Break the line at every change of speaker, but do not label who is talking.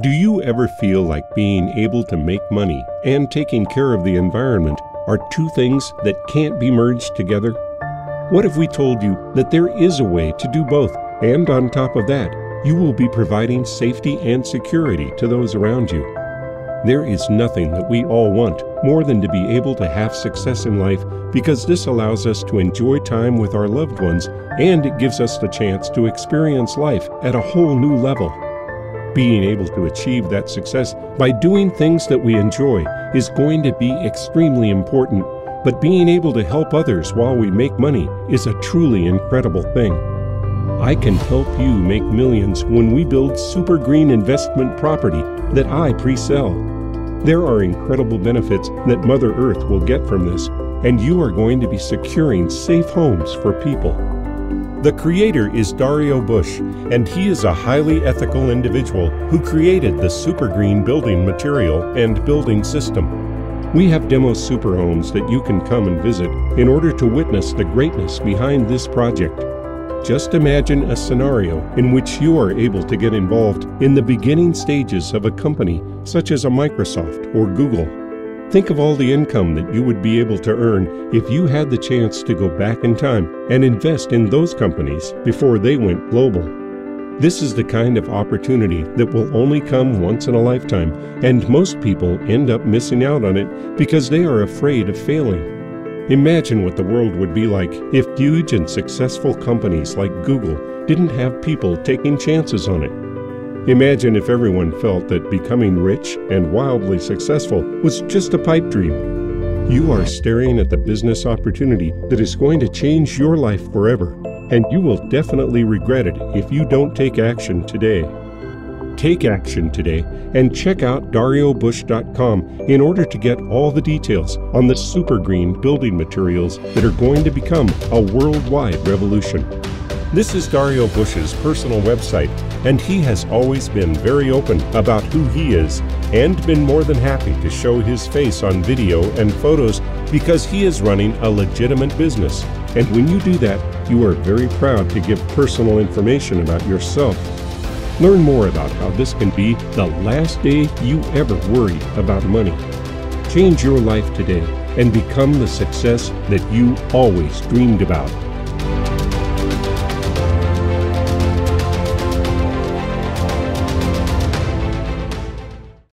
Do you ever feel like being able to make money and taking care of the environment are two things that can't be merged together? What if we told you that there is a way to do both, and on top of that, you will be providing safety and security to those around you? There is nothing that we all want more than to be able to have success in life because this allows us to enjoy time with our loved ones and it gives us the chance to experience life at a whole new level. Being able to achieve that success by doing things that we enjoy is going to be extremely important, but being able to help others while we make money is a truly incredible thing. I can help you make millions when we build super green investment property that I pre sell. There are incredible benefits that Mother Earth will get from this, and you are going to be securing safe homes for people. The creator is Dario Busch, and he is a highly ethical individual who created the super green building material and building system. We have demo super homes that you can come and visit in order to witness the greatness behind this project. Just imagine a scenario in which you are able to get involved in the beginning stages of a company such as a Microsoft or Google. Think of all the income that you would be able to earn if you had the chance to go back in time and invest in those companies before they went global. This is the kind of opportunity that will only come once in a lifetime, and most people end up missing out on it because they are afraid of failing. Imagine what the world would be like if huge and successful companies like Google didn't have people taking chances on it. Imagine if everyone felt that becoming rich and wildly successful was just a pipe dream. You are staring at the business opportunity that is going to change your life forever, and you will definitely regret it if you don't take action today. Take action today and check out dariobusch.com in order to get all the details on the super green building materials that are going to become a worldwide revolution. This is Dario Busch's personal website, and he has always been very open about who he is and been more than happy to show his face on video and photos because he is running a legitimate business. And when you do that, you are very proud to give personal information about yourself. Learn more about how this can be the last day you ever worry about money. Change your life today and become the success that you always dreamed about.